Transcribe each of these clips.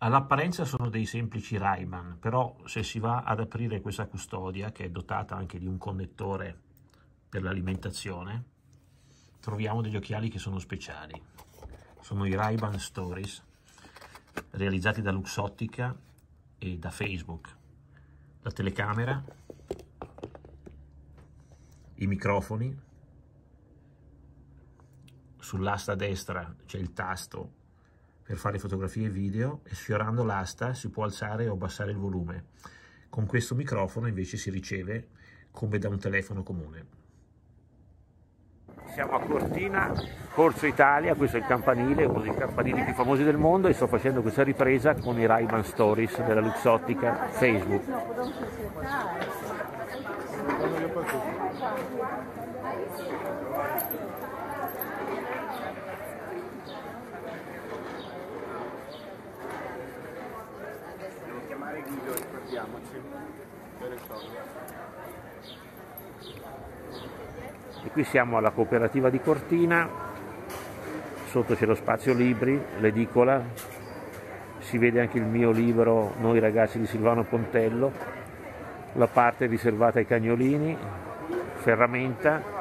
All'apparenza sono dei semplici Rayman, però se si va ad aprire questa custodia, che è dotata anche di un connettore per l'alimentazione, troviamo degli occhiali che sono speciali. Sono i Ray-Ban Stories, realizzati da Luxottica e da Facebook. La telecamera, i microfoni, sull'asta destra c'è il tasto per fare fotografie e video e sfiorando l'asta si può alzare o abbassare il volume. Con questo microfono invece si riceve come da un telefono comune. Siamo a Cortina, Corso Italia, questo è il campanile, uno dei campanili più famosi del mondo e sto facendo questa ripresa con i Rayman Stories della Luxottica Facebook. Chiamare Guido, ricordiamoci. E qui siamo alla cooperativa di Cortina, sotto c'è lo spazio libri, l'edicola, si vede anche il mio libro Noi ragazzi di Silvano Pontello, la parte riservata ai cagnolini, ferramenta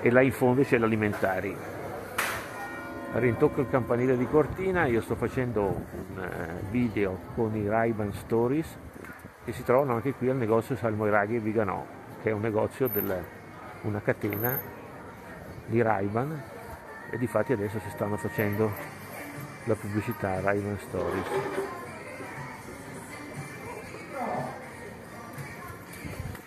e là in fondo c'è l'alimentari. Rintocco il campanile di Cortina, io sto facendo un eh, video con i Ray-Ban Stories che si trovano anche qui al negozio Salmo Iraghi e Viganò, che è un negozio di una catena di Ray-Ban e di fatti adesso si stanno facendo la pubblicità Ray-Ban Stories.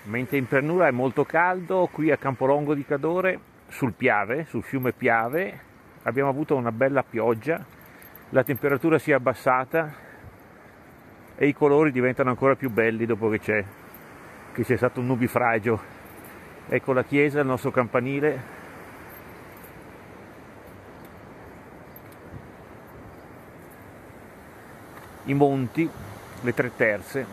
Mentre in pianura è molto caldo, qui a Camporongo di Cadore, sul Piave, sul fiume Piave, abbiamo avuto una bella pioggia, la temperatura si è abbassata e i colori diventano ancora più belli dopo che c'è, che c'è stato un nubifragio. Ecco la chiesa, il nostro campanile. I monti, le tre terze,